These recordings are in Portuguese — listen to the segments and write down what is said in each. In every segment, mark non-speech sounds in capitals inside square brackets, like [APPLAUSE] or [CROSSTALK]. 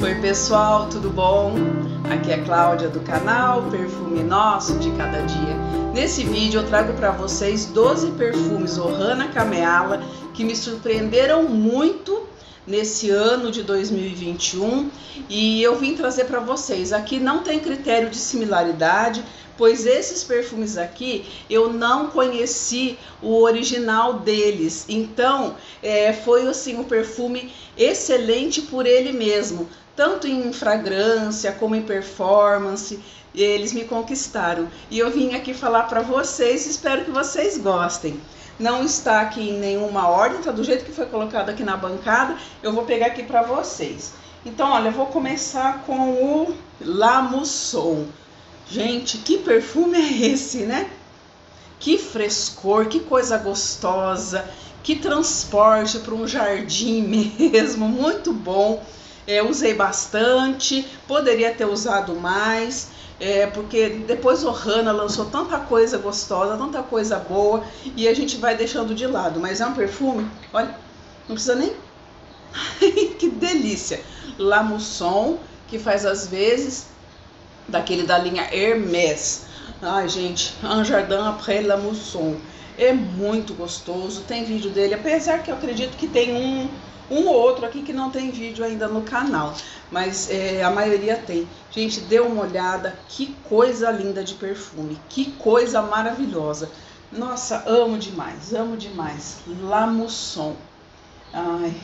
Oi pessoal, tudo bom? Aqui é Cláudia do canal Perfume Nosso de Cada Dia. Nesse vídeo eu trago para vocês 12 perfumes Ohana Kameala que me surpreenderam muito nesse ano de 2021 e eu vim trazer para vocês. Aqui não tem critério de similaridade, pois esses perfumes aqui eu não conheci o original deles. Então é, foi assim um perfume excelente por ele mesmo, tanto em fragrância como em performance. Eles me conquistaram e eu vim aqui falar para vocês. Espero que vocês gostem não está aqui em nenhuma ordem, tá do jeito que foi colocado aqui na bancada. Eu vou pegar aqui para vocês. Então, olha, eu vou começar com o La Mousson. Gente, que perfume é esse, né? Que frescor, que coisa gostosa, que transporte para um jardim [LAUGHS] mesmo, muito bom. É, usei bastante, poderia ter usado mais. É, porque depois o Hanna lançou tanta coisa gostosa, tanta coisa boa, e a gente vai deixando de lado. Mas é um perfume, olha, não precisa nem. [LAUGHS] que delícia! La Mousson, que faz às vezes daquele da linha Hermès. Ai, gente, Un Jardin après La Mousson. É muito gostoso, tem vídeo dele, apesar que eu acredito que tem um um ou outro aqui que não tem vídeo ainda no canal, mas é, a maioria tem. Gente, dê uma olhada, que coisa linda de perfume, que coisa maravilhosa. Nossa, amo demais, amo demais. La Mousson. Ai,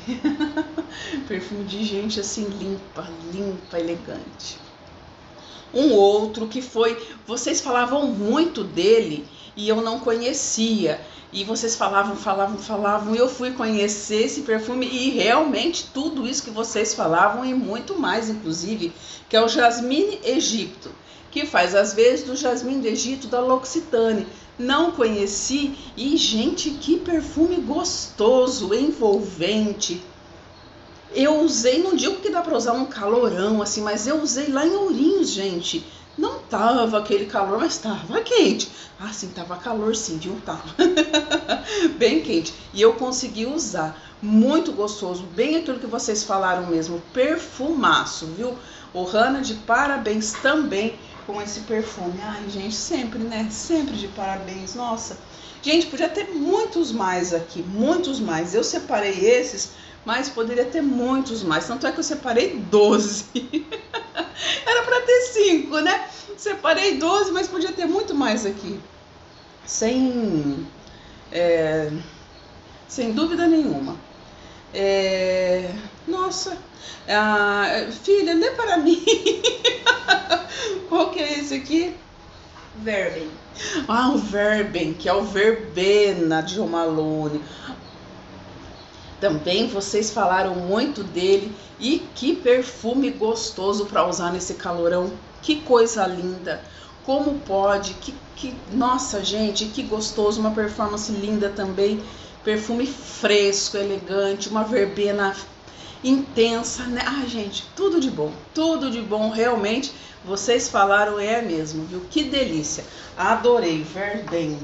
[LAUGHS] perfume de gente assim limpa, limpa, elegante. Um outro que foi, vocês falavam muito dele e eu não conhecia. E vocês falavam, falavam, falavam, e eu fui conhecer esse perfume e realmente tudo isso que vocês falavam e muito mais, inclusive, que é o Jasmine Egipto, que faz às vezes do Jasmine do Egito da L'Occitane. Não conheci e, gente, que perfume gostoso, envolvente. Eu usei, não digo que dá para usar um calorão assim, mas eu usei lá em Ourinhos, gente. Tava aquele calor, mas tava quente. Ah, sim, tava calor sim, viu? Tava. [LAUGHS] bem quente. E eu consegui usar. Muito gostoso. Bem aquilo que vocês falaram mesmo. Perfumaço, viu? O Hanna de parabéns também com esse perfume. Ai, gente, sempre, né? Sempre de parabéns. Nossa. Gente, podia ter muitos mais aqui. Muitos mais. Eu separei esses, mas poderia ter muitos mais. Tanto é que eu separei 12. [LAUGHS] Era para ter cinco, né? Separei 12, mas podia ter muito mais aqui. Sem, é, sem dúvida nenhuma. É, nossa, ah, filha, lê para mim. [LAUGHS] Qual que é esse aqui? Verben. Ah, o Verben, que é o verbena de Malone. Também vocês falaram muito dele e que perfume gostoso para usar nesse calorão. Que coisa linda. Como pode? Que, que nossa, gente, que gostoso, uma performance linda também. Perfume fresco, elegante, uma verbena intensa, né? Ah, gente, tudo de bom, tudo de bom, realmente. Vocês falaram é mesmo, viu? Que delícia. Adorei, Verben.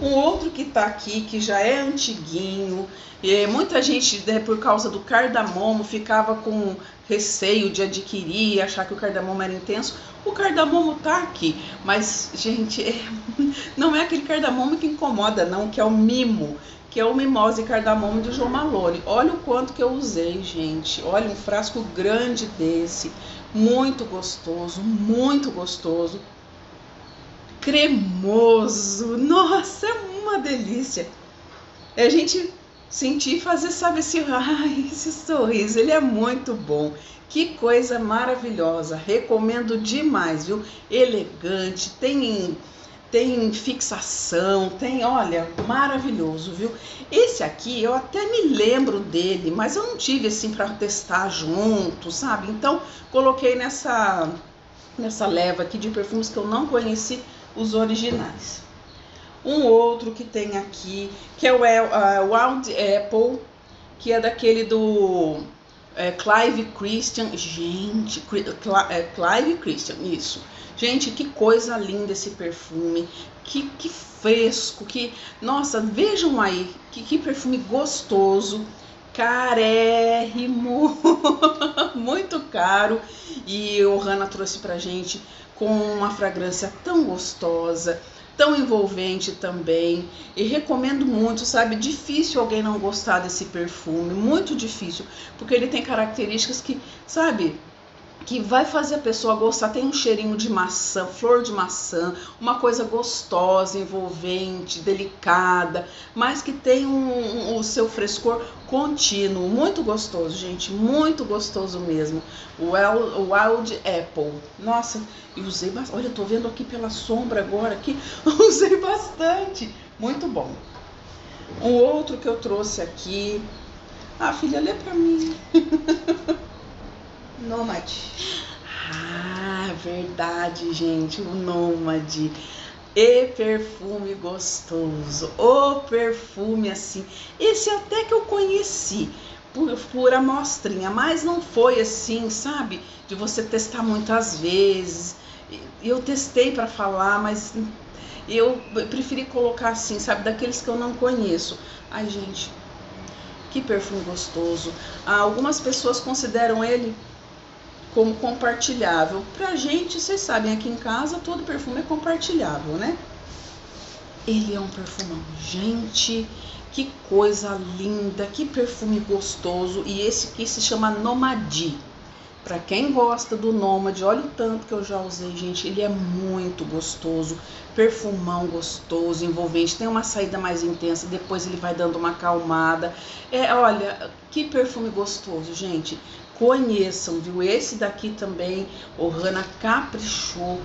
Um outro que tá aqui, que já é antiguinho, e muita gente, né, por causa do cardamomo, ficava com receio de adquirir, achar que o cardamomo era intenso. O cardamomo tá aqui, mas, gente, é, [LAUGHS] não é aquele cardamomo que incomoda, não, que é o mimo, que é o mimose cardamomo do João Malone. Olha o quanto que eu usei, gente. Olha, um frasco grande desse, muito gostoso, muito gostoso cremoso. Nossa, é uma delícia. É a gente sentir fazer, sabe, esse, [LAUGHS] ai, esse sorriso, ele é muito bom. Que coisa maravilhosa. Recomendo demais, viu? Elegante, tem tem fixação, tem, olha, maravilhoso, viu? Esse aqui eu até me lembro dele, mas eu não tive assim para testar junto, sabe? Então, coloquei nessa nessa leva aqui de perfumes que eu não conheci os originais. Um outro que tem aqui, que é o Wild Apple, que é daquele do é, Clive Christian. Gente, é, Clive Christian, isso. Gente, que coisa linda esse perfume. Que, que fresco, que. Nossa, vejam aí, que, que perfume gostoso carérrimo, [LAUGHS] muito caro. E o Hanna trouxe pra gente com uma fragrância tão gostosa, tão envolvente também. E recomendo muito, sabe? Difícil alguém não gostar desse perfume, muito difícil, porque ele tem características que, sabe? Que vai fazer a pessoa gostar. Tem um cheirinho de maçã, flor de maçã, uma coisa gostosa, envolvente, delicada, mas que tem um, um, o seu frescor contínuo, muito gostoso, gente, muito gostoso mesmo. O Wild Apple, nossa, eu usei bastante. Olha, eu tô vendo aqui pela sombra agora aqui, [LAUGHS] usei bastante, muito bom. Um outro que eu trouxe aqui, ah, filha, lê para mim. [LAUGHS] Nômade. Ah, verdade, gente, o Nômade. E perfume gostoso, o perfume assim. Esse até que eu conheci por, por amostrinha, mas não foi assim, sabe? De você testar muitas vezes. Eu testei para falar, mas eu preferi colocar assim, sabe? Daqueles que eu não conheço. Ai, gente, que perfume gostoso. Ah, algumas pessoas consideram ele como compartilhável. Pra gente, vocês sabem, aqui em casa todo perfume é compartilhável, né? Ele é um perfumão. Gente, que coisa linda, que perfume gostoso. E esse aqui se chama Nomadi. Para quem gosta do Nômade, olha o tanto que eu já usei, gente. Ele é muito gostoso, perfumão gostoso, envolvente. Tem uma saída mais intensa, depois ele vai dando uma acalmada. É, olha, que perfume gostoso, gente conheçam, viu? Esse daqui também, o Hana caprichou.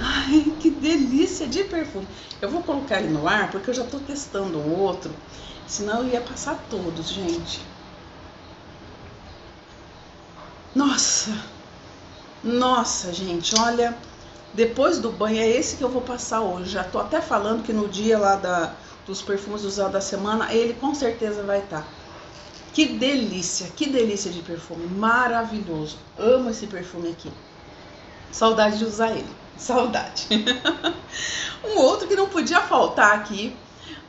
Ai, que delícia de perfume. Eu vou colocar ele no ar porque eu já tô testando um outro, senão eu ia passar todos, gente. Nossa, nossa, gente, olha, depois do banho é esse que eu vou passar hoje. Já tô até falando que no dia lá da, dos perfumes usados da semana, ele com certeza vai estar. Tá. Que delícia, que delícia de perfume, maravilhoso. Amo esse perfume aqui. Saudade de usar ele, saudade. [LAUGHS] um outro que não podia faltar aqui.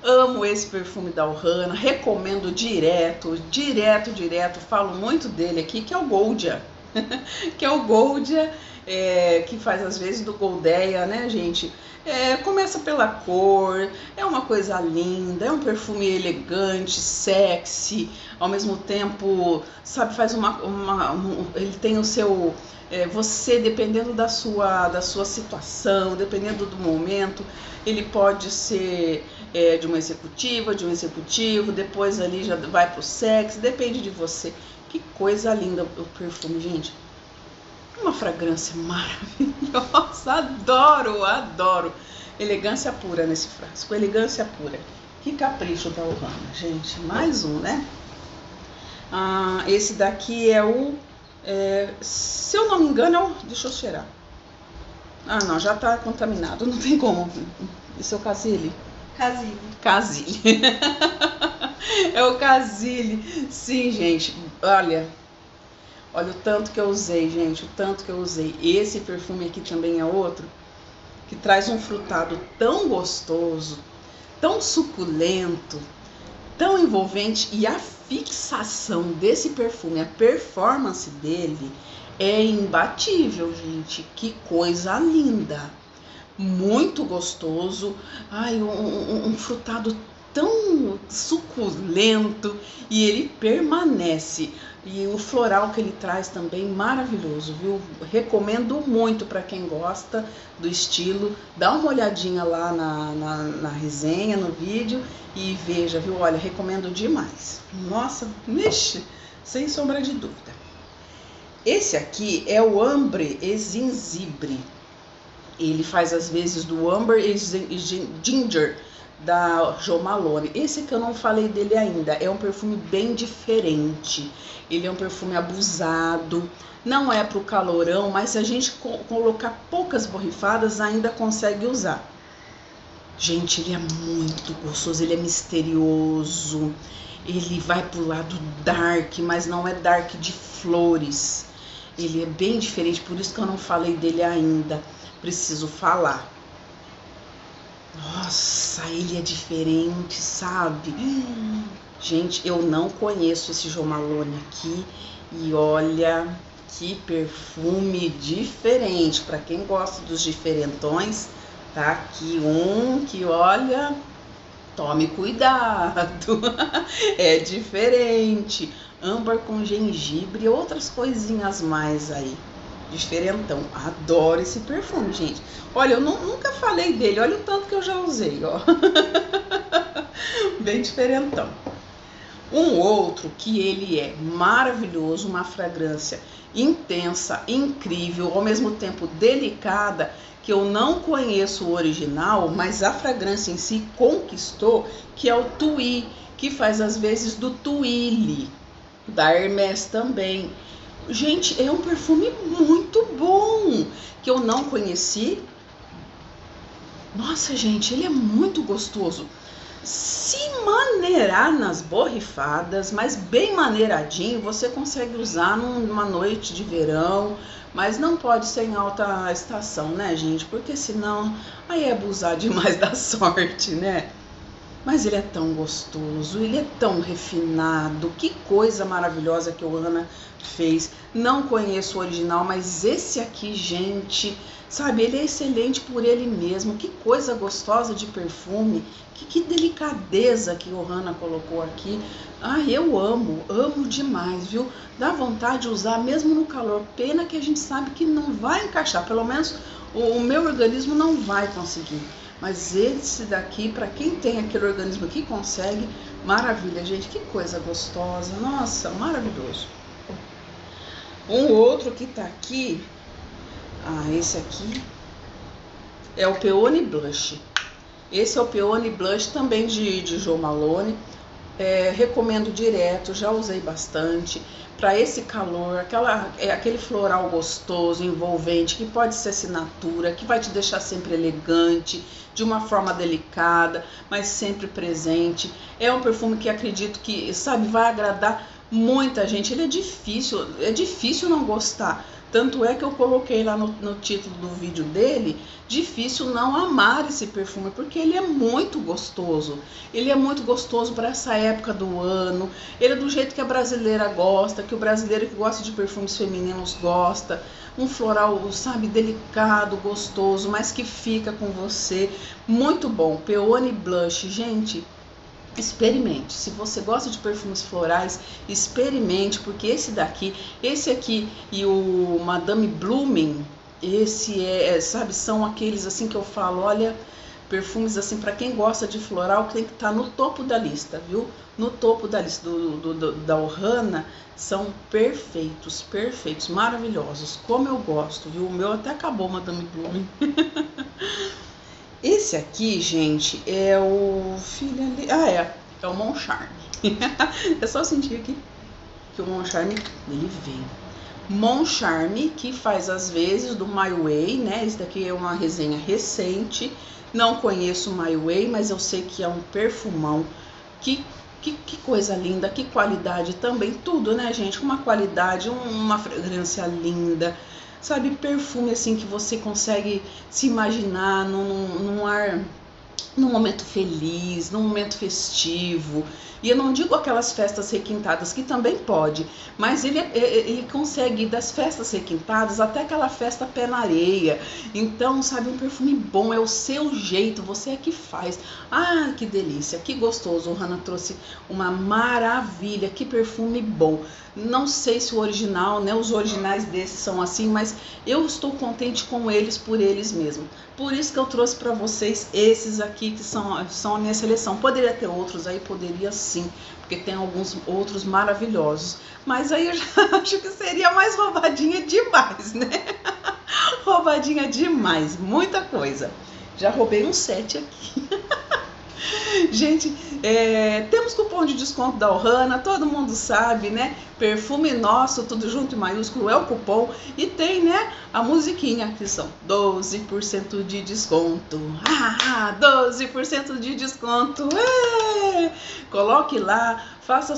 Amo esse perfume da Ohana, recomendo direto, direto, direto. Falo muito dele aqui, que é o Goldia. [LAUGHS] que é o Goldia, é, que faz às vezes do Goldeia, né, gente? É, começa pela cor, é uma coisa linda, é um perfume elegante, sexy, ao mesmo tempo, sabe, faz uma. uma um, ele tem o seu. É, você, dependendo da sua, da sua situação, dependendo do momento, ele pode ser é, de uma executiva, de um executivo, depois ali já vai pro sexo, depende de você. Que coisa linda o perfume, gente. Uma fragrância maravilhosa, adoro, adoro. Elegância pura nesse frasco, elegância pura. Que capricho da Ohana, gente. Mais um, né? Ah, esse daqui é o. É, se eu não me engano, é o, deixa eu cheirar. Ah, não, já tá contaminado, não tem como. Esse é o Casile? Casile. Casile. [LAUGHS] é o Casile. Sim, gente. Olha, Olha o tanto que eu usei, gente, o tanto que eu usei. Esse perfume aqui também é outro que traz um frutado tão gostoso, tão suculento, tão envolvente e a fixação desse perfume, a performance dele é imbatível, gente. Que coisa linda! Muito gostoso. Ai, um, um, um frutado tão suculento e ele permanece. E o floral que ele traz também maravilhoso, viu? Recomendo muito para quem gosta do estilo. Dá uma olhadinha lá na, na, na, resenha, no vídeo e veja, viu? Olha, recomendo demais. Nossa, mexe, sem sombra de dúvida. Esse aqui é o Ambre Ezinzibre. Ele faz às vezes do Amber e Ginger da Jo Malone. Esse que eu não falei dele ainda, é um perfume bem diferente. Ele é um perfume abusado, não é para o calorão, mas se a gente co colocar poucas borrifadas, ainda consegue usar. Gente, ele é muito gostoso, ele é misterioso, ele vai pro lado dark, mas não é dark de flores. Ele é bem diferente, por isso que eu não falei dele ainda. Preciso falar. Nossa, ele é diferente, sabe? Gente, eu não conheço esse Jo Malone aqui e olha que perfume diferente. Para quem gosta dos diferentões, tá aqui um que olha, tome cuidado. [LAUGHS] é diferente. Âmbar com gengibre e outras coisinhas mais aí. Diferentão. Adoro esse perfume, gente. Olha, eu nunca falei dele. Olha o tanto que eu já usei, ó. [LAUGHS] Bem diferentão. Um outro que ele é maravilhoso, uma fragrância intensa, incrível, ao mesmo tempo delicada, que eu não conheço o original, mas a fragrância em si conquistou, que é o Tui, que faz as vezes do Twilly, da Hermès também. Gente, é um perfume muito bom, que eu não conheci. Nossa, gente, ele é muito gostoso se maneirar nas borrifadas, mas bem maneiradinho, você consegue usar numa noite de verão, mas não pode ser em alta estação, né, gente? Porque senão aí é abusar [LAUGHS] demais da sorte, né? Mas ele é tão gostoso, ele é tão refinado, que coisa maravilhosa que o Ana fez. Não conheço o original, mas esse aqui, gente, Sabe, ele é excelente por ele mesmo. Que coisa gostosa de perfume. Que, que delicadeza que o Hanna colocou aqui. Ah, eu amo, amo demais, viu? Dá vontade de usar mesmo no calor. Pena que a gente sabe que não vai encaixar. Pelo menos o, o meu organismo não vai conseguir. Mas esse daqui, para quem tem aquele organismo que consegue, maravilha, gente. Que coisa gostosa. Nossa, maravilhoso. Um outro que tá aqui ah, esse aqui é o Peony Blush. Esse é o Peony Blush também de, de Joe Malone. É, recomendo direto, já usei bastante. Para esse calor, aquela, é aquele floral gostoso, envolvente, que pode ser assinatura, que vai te deixar sempre elegante, de uma forma delicada, mas sempre presente. É um perfume que acredito que, sabe, vai agradar muita gente. Ele é difícil, é difícil não gostar tanto é que eu coloquei lá no, no, título do vídeo dele, difícil não amar esse perfume, porque ele é muito gostoso. Ele é muito gostoso para essa época do ano. Ele é do jeito que a brasileira gosta, que o brasileiro que gosta de perfumes femininos gosta. Um floral, sabe, delicado, gostoso, mas que fica com você. Muito bom. Peony Blush, gente, experimente. Se você gosta de perfumes florais, experimente, porque esse daqui, esse aqui e o Madame Blooming, esse é, é sabe, são aqueles assim que eu falo, olha, perfumes assim para quem gosta de floral tem que estar tá no topo da lista, viu? No topo da lista do, do, do, da Ohana são perfeitos, perfeitos, maravilhosos, como eu gosto, viu? O meu até acabou, Madame Blooming. [LAUGHS] Esse aqui, gente, é o filho ali. Ah, é. É o Moncharme. [LAUGHS] é só sentir aqui que o Moncharme ele vem. Moncharme, que faz às vezes do My Way, né? Esse daqui é uma resenha recente. Não conheço o My Way, mas eu sei que é um perfumão. Que, que, que coisa linda, que qualidade também. Tudo, né, gente? Uma qualidade, uma fragrância linda sabe, perfume assim que você consegue se imaginar num, num ar num momento feliz, num momento festivo. E eu não digo aquelas festas requintadas, que também pode, mas ele, é, é, ele consegue ir das festas requintadas até aquela festa pé na areia. Então, sabe, um perfume bom, é o seu jeito, você é que faz. Ah, que delícia, que gostoso. O Hannah trouxe uma maravilha, que perfume bom. Não sei se o original, né, os originais desses são assim, mas eu estou contente com eles por eles mesmos. Por isso que eu trouxe para vocês esses aqui que são, são a minha seleção. Poderia ter outros aí, poderia sim, porque tem alguns outros maravilhosos. Mas aí eu já [LAUGHS] acho que seria mais roubadinha demais, né? [LAUGHS] roubadinha demais, muita coisa. Já roubei um set aqui. [LAUGHS] [LAUGHS] Gente, é, temos cupom de desconto da Ohana, todo mundo sabe, né? Perfume nosso, tudo junto em maiúsculo é o cupom. E tem, né, a musiquinha, que são 12% de desconto. Ah, 12% de desconto. É! Coloque lá, faça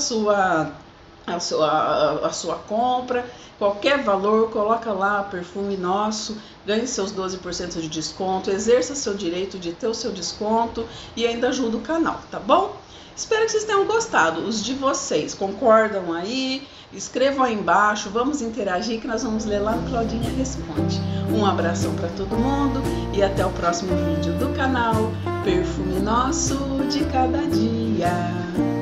a sua a a, sua compra, qualquer valor, coloca lá perfume nosso, ganhe seus 12% de desconto, exerça seu direito de ter o seu desconto e ainda ajuda o canal, tá bom? Espero que vocês tenham gostado. Os de vocês concordam aí? Escrevam aí embaixo, vamos interagir que nós vamos ler lá no Claudinha Responde. Um abração para todo mundo e até o próximo vídeo do canal Perfume Nosso de Cada Dia.